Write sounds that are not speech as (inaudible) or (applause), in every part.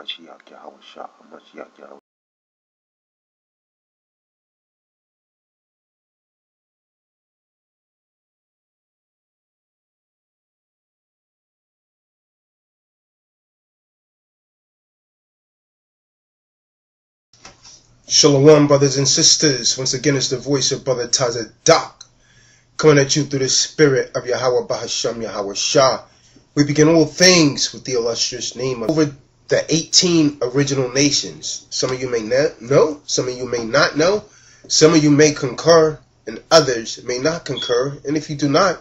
Yahweh. Shalom, brothers and sisters. Once again, it's the voice of Brother Taza Doc coming at you through the spirit of Yahweh Bahasham Yahawashi. We begin all things with the illustrious name of over the 18 original nations. Some of you may know, some of you may not know, some of you may concur, and others may not concur. And if you do not,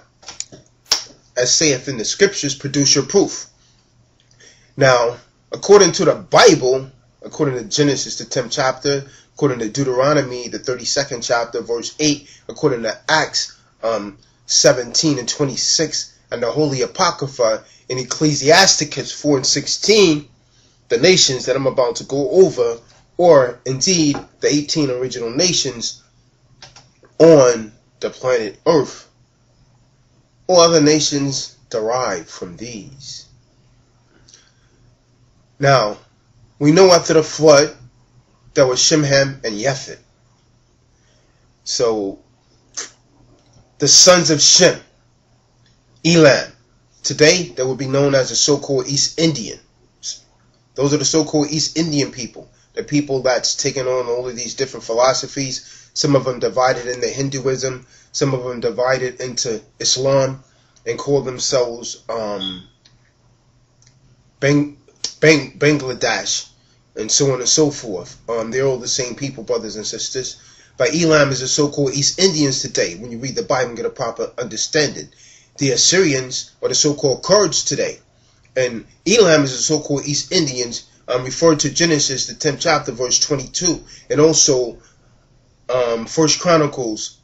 as saith in the scriptures, produce your proof. Now, according to the Bible, according to Genesis, the 10th chapter, according to Deuteronomy, the 32nd chapter, verse 8, according to Acts um, 17 and 26, and the Holy Apocrypha in Ecclesiasticus 4 and 16, the nations that I'm about to go over, or indeed the 18 original nations on the planet Earth, or other nations derived from these. Now, we know after the flood, there was Shemham and Yefet. So, the sons of Shem, Elam, today they would be known as the so-called East Indian. Those are the so-called East Indian people, the people that's taken on all of these different philosophies. Some of them divided into Hinduism, some of them divided into Islam, and call themselves um, Bang, Bang, Bangladesh and so on and so forth. Um, they're all the same people, brothers and sisters. But Elam is the so-called East Indians today. When you read the Bible and get a proper understanding, the Assyrians are the so-called Kurds today, and Elam is the so-called East Indians. Um, referred to Genesis, the 10th chapter, verse 22, and also um, First Chronicles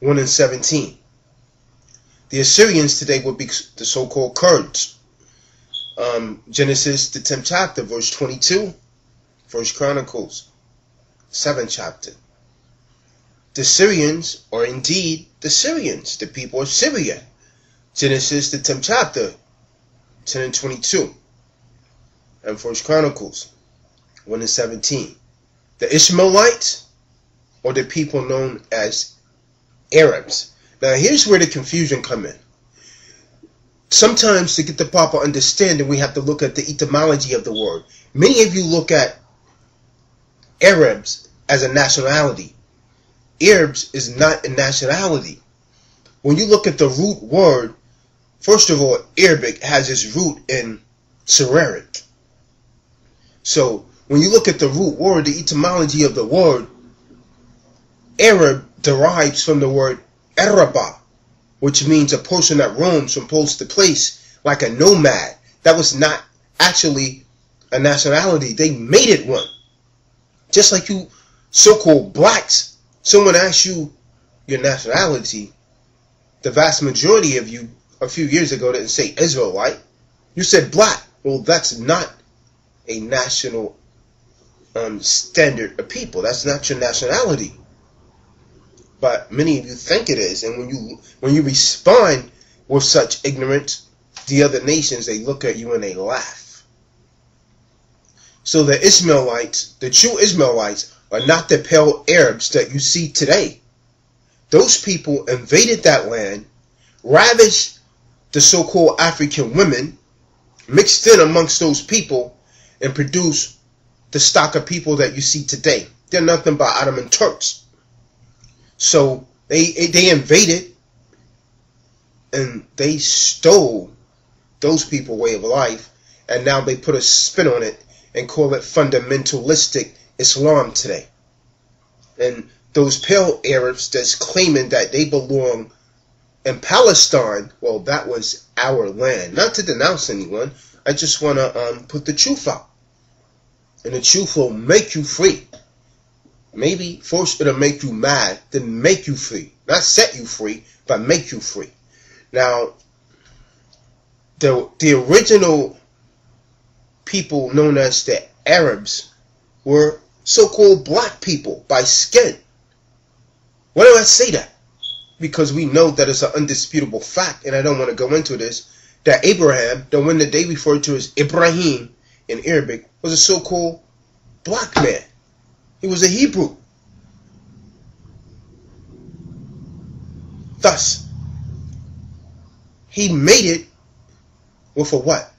1 and 17. The Assyrians today would be the so-called Kurds um, Genesis, the 10th chapter, verse 22. First Chronicles, 7th chapter. The Syrians are indeed the Syrians, the people of Syria. Genesis, the 10th chapter, 10 and 22. And First Chronicles, 1 and 17. The Ishmaelites or the people known as Arabs. Now here's where the confusion come in sometimes to get the proper understanding, we have to look at the etymology of the word. Many of you look at Arabs as a nationality. Arabs is not a nationality. When you look at the root word, first of all, Arabic has its root in Syriac. So when you look at the root word, the etymology of the word, Arab derives from the word Araba, which means a person that roams from place to place like a nomad. That was not actually a nationality. They made it one. Just like you so-called blacks, someone asks you your nationality, the vast majority of you a few years ago didn't say Israelite. You said black. Well, that's not a national um, standard of people. That's not your nationality but many of you think it is. And when you when you respond with such ignorance, the other nations they look at you and they laugh. So the Ishmaelites, the true Ishmaelites, are not the pale Arabs that you see today. Those people invaded that land, ravaged the so-called African women, mixed in amongst those people, and produce the stock of people that you see today. They're nothing but Ottoman Turks. So they they invaded and they stole those people way of life and now they put a spin on it and call it fundamentalistic Islam today. And those pale Arabs that's claiming that they belong in Palestine, well, that was our land. Not to denounce anyone, I just want to um, put the truth out. And the truth will make you free. Maybe first it'll make you mad, then make you free. Not set you free, but make you free. Now, the the original people known as the Arabs were so-called black people by skin. Why do I say that? Because we know that it's an undisputable fact, and I don't want to go into this, that Abraham, the one that they refer to as Ibrahim, in Arabic was a so-called black man. He was a Hebrew. Thus, he made it with a what?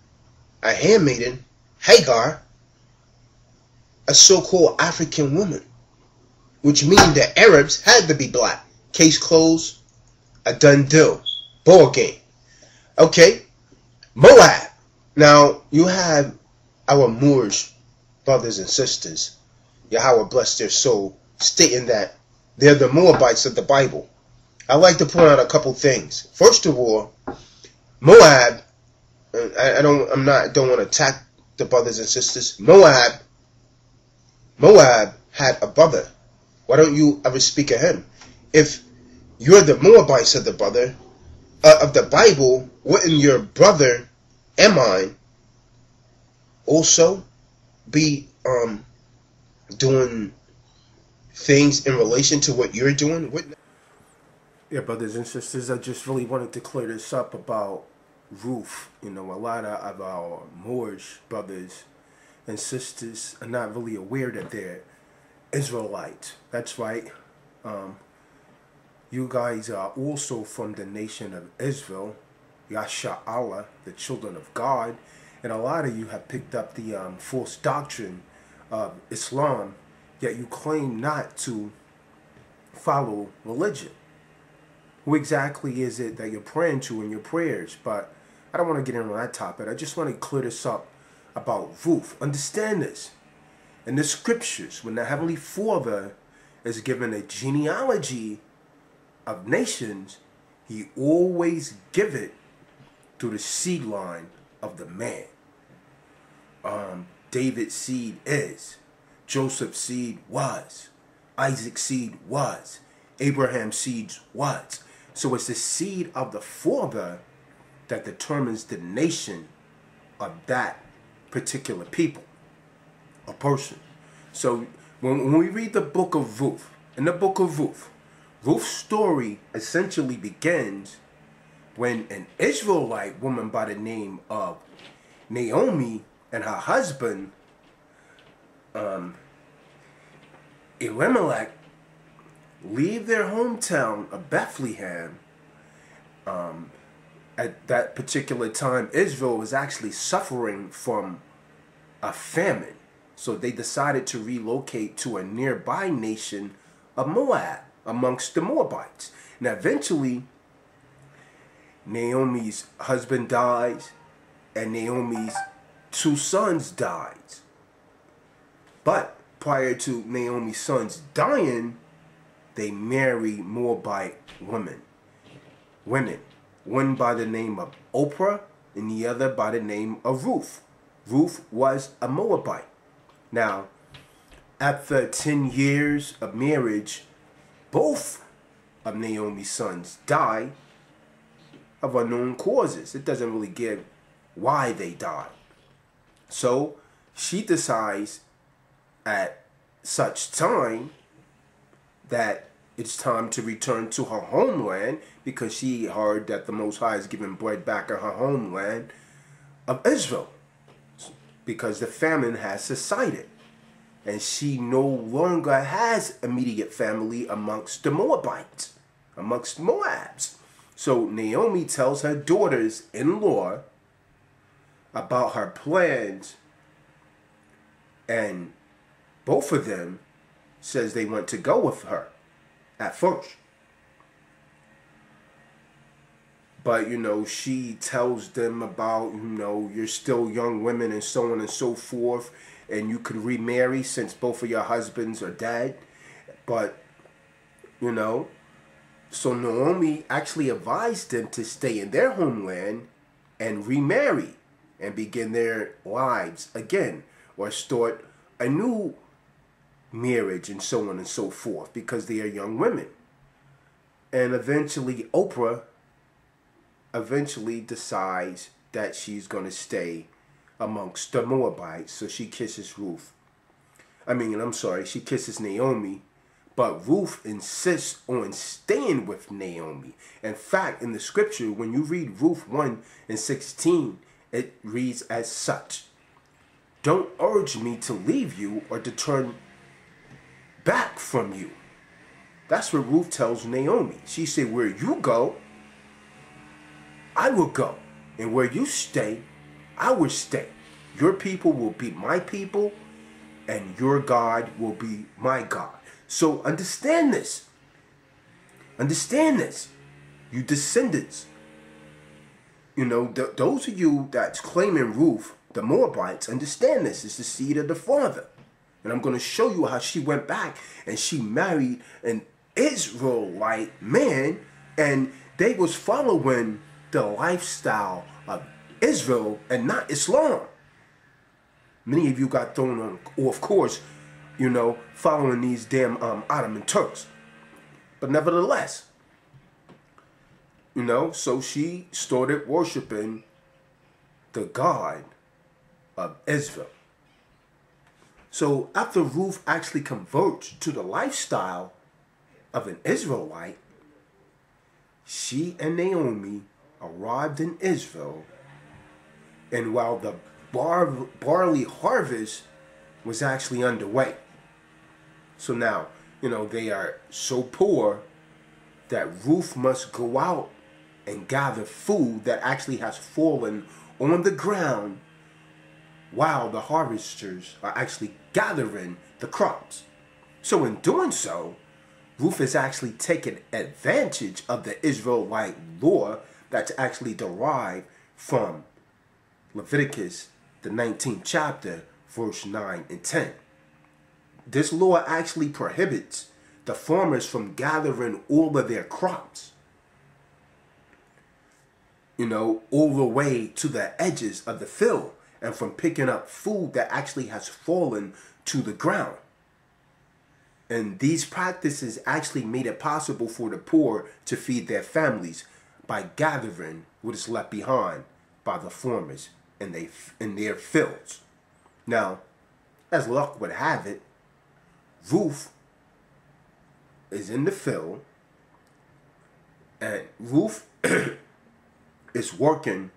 A handmaiden, Hagar, a so-called African woman, which means the Arabs had to be black. Case closed, a done deal, ball game. Okay, Moab. Now you have our Moorish brothers and sisters, Yahweh bless their soul, stating that they're the Moabites of the Bible. I like to point out a couple things. First of all, Moab. Uh, I, I don't. I'm not. Don't want to attack the brothers and sisters. Moab. Moab had a brother. Why don't you ever speak of him? If you're the Moabite, said the brother uh, of the Bible, wouldn't your brother Ammon also be um doing things in relation to what you're doing? Wouldn't yeah, brothers and sisters, I just really wanted to clear this up about Ruth. You know, a lot of our Moorish brothers and sisters are not really aware that they're Israelites. That's right. Um, you guys are also from the nation of Israel, Yasha Allah, the children of God, and a lot of you have picked up the um, false doctrine of Islam, yet you claim not to follow religion who exactly is it that you're praying to in your prayers. But I don't want to get into that topic. I just want to clear this up about Ruth. Understand this. In the scriptures, when the Heavenly Father is given a genealogy of nations, he always give it through the seed line of the man. Um, David's seed is. Joseph's seed was. Isaac's seed was. Abraham's seed was. So it's the seed of the father that determines the nation of that particular people, a person. So when, when we read the book of Ruth, in the book of Ruth, Ruth's story essentially begins when an Israelite woman by the name of Naomi and her husband, um, Elimelech, leave their hometown of Bethlehem. Um, at that particular time, Israel was actually suffering from a famine. So they decided to relocate to a nearby nation of Moab amongst the Moabites. Now, eventually, Naomi's husband dies and Naomi's two sons dies. But prior to Naomi's sons dying, they marry Moabite women. Women. One by the name of Oprah and the other by the name of Ruth. Ruth was a Moabite. Now, after 10 years of marriage, both of Naomi's sons die of unknown causes. It doesn't really give why they died. So she decides at such time that it's time to return to her homeland because she heard that the Most High is giving bread back in her homeland of Israel because the famine has subsided and she no longer has immediate family amongst the Moabites, amongst Moabs. So Naomi tells her daughters in law about her plans, and both of them says they want to go with her at first. But, you know, she tells them about, you know, you're still young women and so on and so forth. And you could remarry since both of your husbands are dead. But, you know, so Naomi actually advised them to stay in their homeland and remarry and begin their lives again or start a new marriage and so on and so forth because they are young women. And eventually Oprah eventually decides that she's going to stay amongst the Moabites. So she kisses Ruth. I mean, I'm sorry, she kisses Naomi. But Ruth insists on staying with Naomi. In fact, in the scripture, when you read Ruth 1 and 16, it reads as such. don't urge me to leave you or to turn back from you. That's what Ruth tells Naomi. She said, Where you go, I will go. And where you stay, I will stay. Your people will be my people, and your God will be my God. So understand this. Understand this. You descendants. You know, th- those of you that's claiming Ruth, the Moabites, understand this. It's the seed of the father. And I'm going to show you how she went back and she married an Israelite man and they was following the lifestyle Israel and not Islam. Many of you got thrown on, off course, you know, following these damn um, Ottoman Turks. But nevertheless, you know, so she started worshiping the God of Israel. So after Ruth actually converts to the lifestyle of an Israelite, she and Naomi arrived in Israel, and while the bar barley harvest was actually underway. So now, you know, they are so poor that Ruth must go out and gather food that actually has fallen on the ground while the harvesters are actually gathering the crops. So in doing so, Ruth is actually taking advantage of the Israelite law that's actually derived from Leviticus, the 19th chapter, verse 9 and 10. This law actually prohibits the farmers from gathering all of their crops, you know, all the way to the edges of the field and from picking up food that actually has fallen to the ground. And these practices actually made it possible for the poor to feed their families by gathering what is left behind by the farmers in, they, in their fields. Now, as luck would have it, Ruth is in the field, and Ruth (clears throat) is working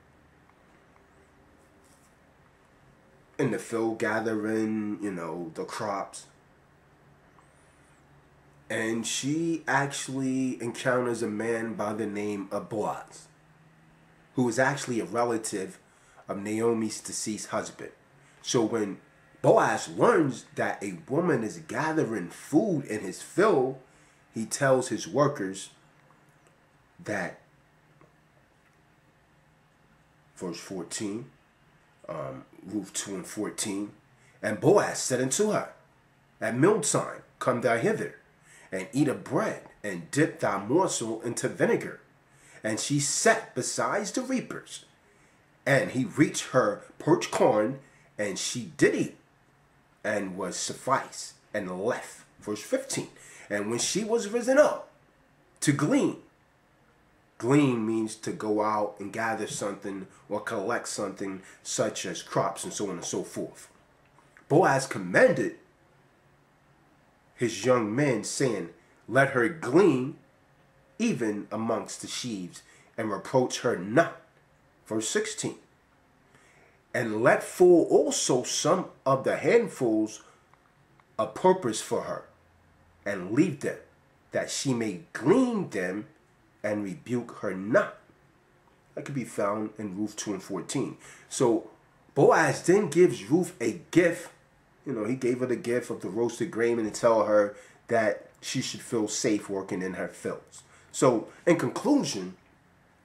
in the field gathering, you know, the crops. And she actually encounters a man by the name of Boaz, who is actually a relative of Naomi's deceased husband. So when Boaz learns that a woman is gathering food in his field, he tells his workers that, verse 14, um, Ruth 2 and 14. And Boaz said unto her, At mealtime, come thou hither, and eat a bread, and dip thy morsel into vinegar. And she sat beside the reapers. And he reached her perch corn, and she did eat, and was suffice, and left. Verse 15. And when she was risen up to glean, Glean means to go out and gather something or collect something such as crops and so on and so forth. Boaz commanded his young men, saying, Let her glean even amongst the sheaves, and reproach her not. Verse 16. And let fall also some of the handfuls a purpose for her, and leave them, that she may glean them and rebuke her not. That could be found in Ruth 2 and 14. So Boaz then gives Ruth a gift. You know, he gave her the gift of the roasted grain and tell her that she should feel safe working in her fields. So, in conclusion,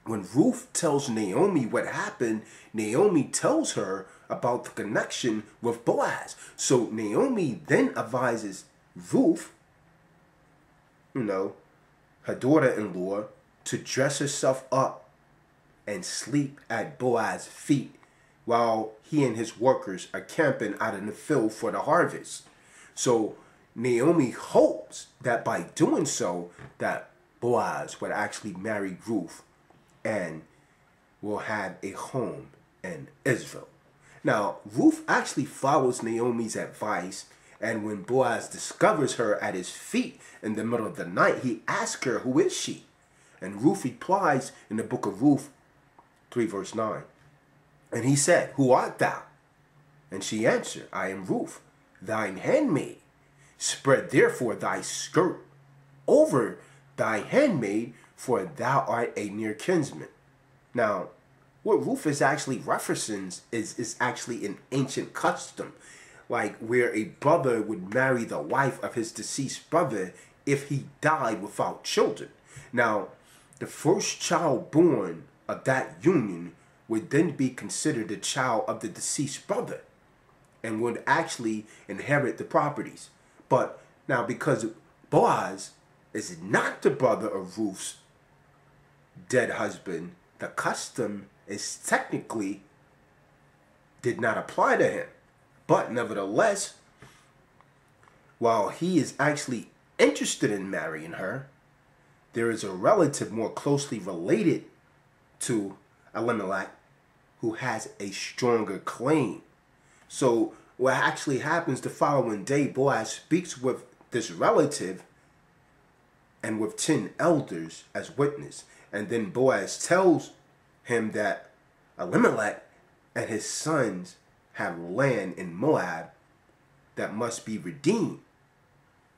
when Ruth tells Naomi what happened, Naomi tells her about the connection with Boaz. So Naomi then advises Ruth, you know, her daughter-in-law, to dress herself up and sleep at Boaz's feet while he and his workers are camping out in the field for the harvest. So Naomi hopes that by doing so that Boaz would actually marry Ruth and will have a home in Israel. Now, Ruth actually follows Naomi's advice, and when Boaz discovers her at his feet in the middle of the night, he asks her, Who is she? And Ruth replies in the book of Ruth 3 verse 9. And he said, Who art thou? And she answered, I am Ruth, thine handmaid. Spread therefore thy skirt over thy handmaid, for thou art a near kinsman. Now, what Rufus actually referencing is, is actually an ancient custom, like where a brother would marry the wife of his deceased brother if he died without children. Now, the first child born of that union would then be considered the child of the deceased brother and would actually inherit the properties. But now, because Boaz is not the brother of Ruth's dead husband, the custom is technically did not apply to him. But nevertheless, while he is actually interested in marrying her, there is a relative more closely related to Elimelech who has a stronger claim. So what actually happens the following day, Boaz speaks with this relative and with 10 elders as witness. And then Boaz tells him that Elimelech and his sons have land in Moab that must be redeemed.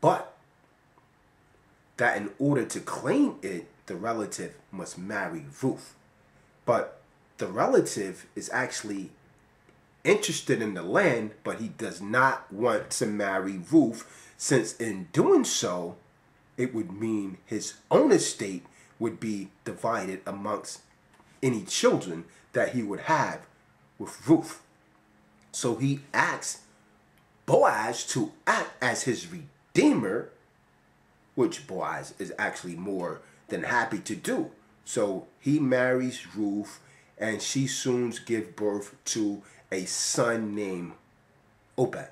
But that in order to claim it, the relative must marry Ruth. But the relative is actually interested in the land, but he does not want to marry Ruth, since in doing so, it would mean his own estate would be divided amongst any children that he would have with Ruth. So he asks Boaz to act as his redeemer, which Boaz is actually more than happy to do. So he marries Ruth, and she soon gives birth to a son named Obed,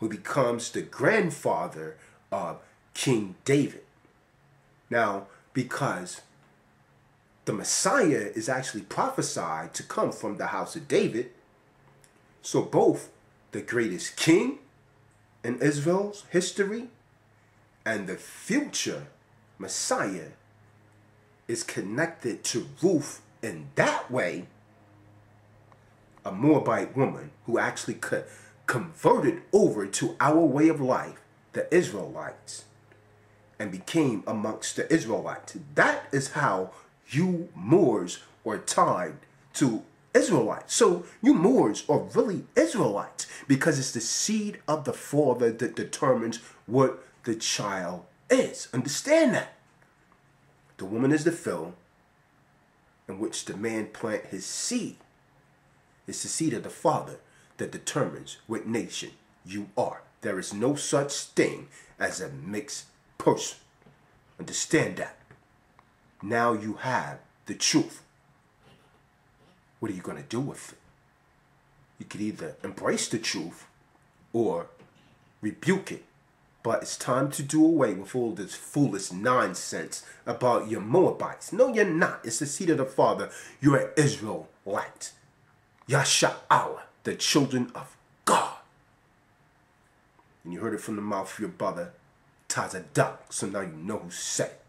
who becomes the grandfather of King David. Now, because the Messiah is actually prophesied to come from the house of David, so both the greatest king in Israel's history and the future Messiah is connected to Ruth in that way, a Moabite woman who actually converted over to our way of life, the Israelites, and became amongst the Israelites. That is how you Moors were tied to Israelites. So you Moors are really Israelites because it's the seed of the father that determines what the child is. Understand that. The woman is the fill in which the man plant his seed. It's the seed of the father that determines what nation you are. There is no such thing as a mixed person. Understand that. Now you have the truth. What are you going to do with it? You could either embrace the truth or rebuke it. But it's time to do away with all this foolish nonsense about your Moabites. No, you're not. It's the seed of the Father. You're an Israelite. Yasha'Allah, the children of God. And you heard it from the mouth of your brother, Tazadaq. So now you know who's said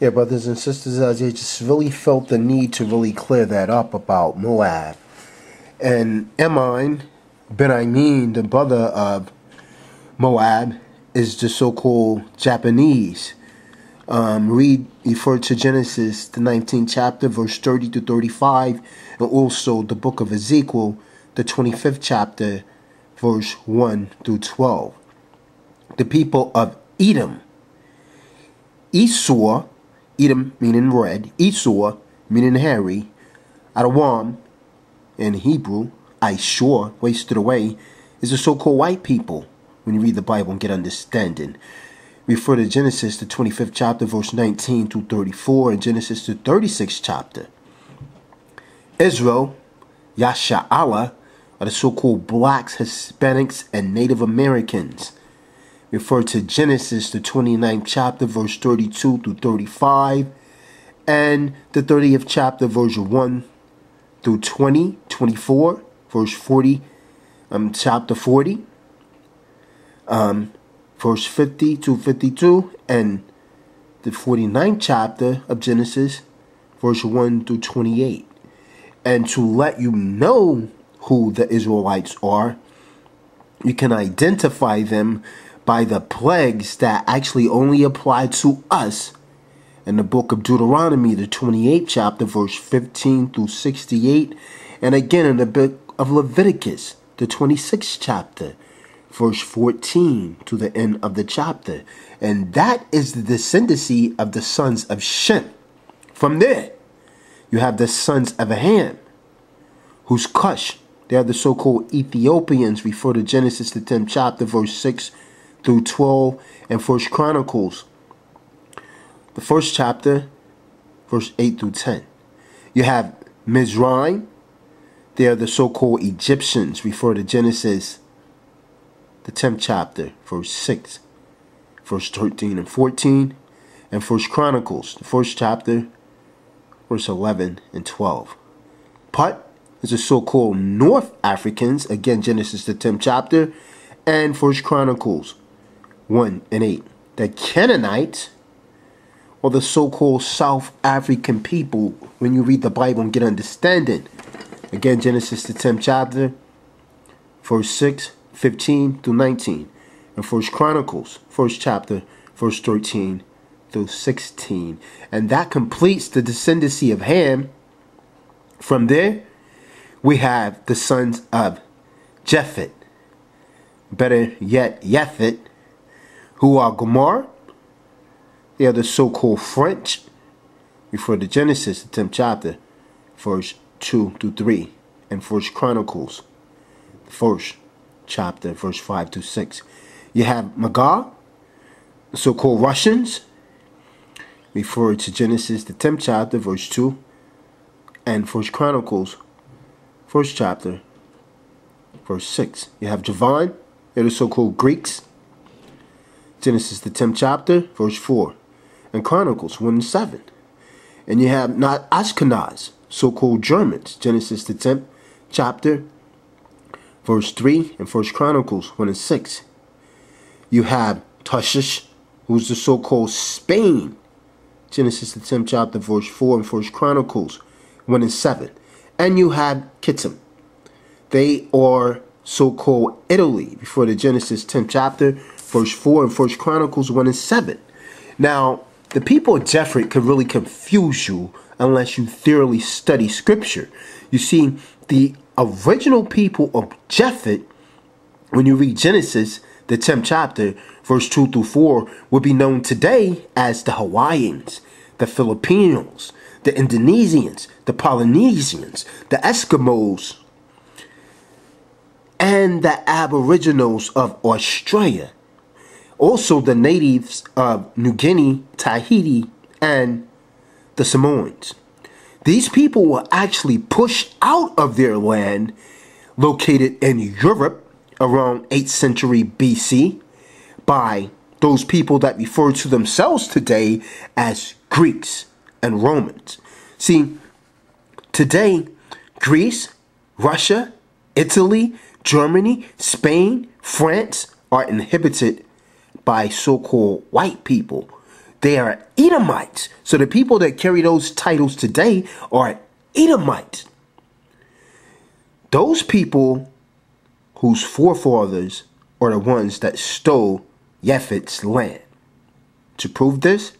yeah, brothers and sisters, I just really felt the need to really clear that up about Moab. And Ammon, Ben Amin, the brother of Moab, is the so-called Japanese. Um, read, refer to Genesis, the 19th chapter, verse 30 to 35, and also the book of Ezekiel, the 25th chapter, verse 1 through 12. The people of Edom. Esau Edom meaning red, Esau meaning hairy, Adawam in Hebrew, Ishur, wasted away, is the so-called white people when you read the Bible and get understanding. Refer to Genesis, the 25th chapter, verse 19 to 34, and Genesis, the 36th chapter. Israel, Yasha'Allah, are the so-called blacks, Hispanics, and Native Americans refer to Genesis, the 29th chapter, verse 32 through 35, and the 30th chapter, verse 1 through 20, 24, verse 40, um, chapter 40, um, verse 50 to 52, and the 49th chapter of Genesis, verse 1 through 28. And to let you know who the Israelites are. You can identify them by the plagues that actually only apply to us in the book of Deuteronomy, the 28th chapter, verse 15 through 68, and again in the book of Leviticus, the 26th chapter, verse 14 to the end of the chapter. And that is the descendancy of the sons of Shem. From there, you have the sons of Ham, who's Cush. They are the so-called Ethiopians, refer to Genesis, the 10th chapter, verse 6 through 12, and First Chronicles, the first chapter, verse 8 through 10. You have Mizraim. They are the so-called Egyptians, refer to Genesis, the 10th chapter, verse 6, verse 13 and 14, and First Chronicles, the first chapter, verse 11 and 12. Put is the so-called North Africans, again Genesis the 10th chapter, and First Chronicles 1 and 8. The Canaanites, or the so-called South African people, when you read the Bible and get understanding. Again, Genesis the 10th chapter, verse 6, 15 through 19. And First Chronicles, first chapter, verse 13 through 16. And that completes the descendancy of Ham. From there, we have the sons of Japhet, better yet, Yethet, who are Gomer. They are the so-called French. Refer to Genesis, the 10th chapter, verse 2 through 3, and First Chronicles, the first chapter, verse 5 to 6. You have Magog, the so-called Russians, refer to Genesis, the 10th chapter, verse 2, and First Chronicles, first chapter, verse 6. You have Javan, they're the so-called Greeks, Genesis, the 10th chapter, verse 4, and Chronicles 1 and 7. And you have not Ashkenaz, so-called Germans, Genesis, the 10th chapter, verse 3, and First Chronicles 1 and 6. You have Tarshish, who's the so-called Spain, Genesis the 10th chapter, verse 4, and First Chronicles 1 and 7. And you have Kittim. They are so-called Italy, before the Genesis 10th chapter, verse 4, and First Chronicles 1 and 7. Now, the people of Japhet could really confuse you unless you thoroughly study scripture. You see, the original people of Japhet, when you read Genesis, the 10th chapter, verse 2 through 4, would be known today as the Hawaiians, the Filipinos, the Indonesians, the Polynesians, the Eskimos, and the Aboriginals of Australia. Also, the natives of New Guinea, Tahiti, and the Samoans. These people were actually pushed out of their land located in Europe around 8th century BC by those people that refer to themselves today as Greeks and Romans. See, today, Greece, Russia, Italy, Germany, Spain, France are inhabited by so called white people. They are Edomites. So the people that carry those titles today are Edomites. Those people whose forefathers are the ones that stole Japhet's land. To prove this,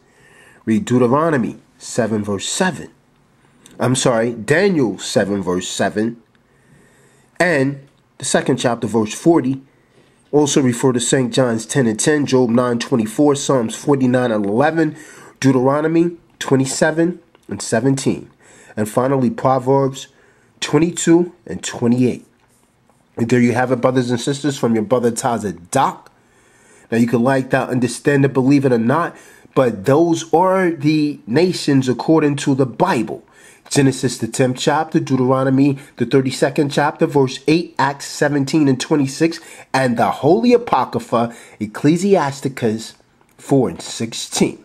read Deuteronomy 7 verse 7. I'm sorry, Daniel 7 verse 7. And the second chapter verse 40. Also refer to St. John's 10 and 10, Job 9 24, Psalms 49 and 11, Deuteronomy 27 and 17. And finally, Proverbs 22 and 28. And there you have it, brothers and sisters, from your brother Tazadaq. Now you can like that, understand it, believe it or not, but those are the nations according to the Bible. Genesis, the 10th chapter, Deuteronomy, the 32nd chapter, verse 8, Acts 17 and 26, and the Holy Apocrypha, Ecclesiasticus 4 and 16.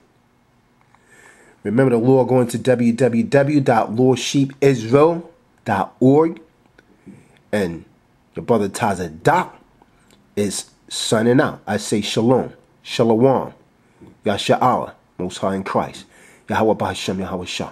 Remember the Lord going to www.lordsheepisrael.org and your brother Tazadaq is signing out. I say shalom, shalom, Yasha'Allah, Most High in Christ, Yahweh Bahasham, Yahawashi.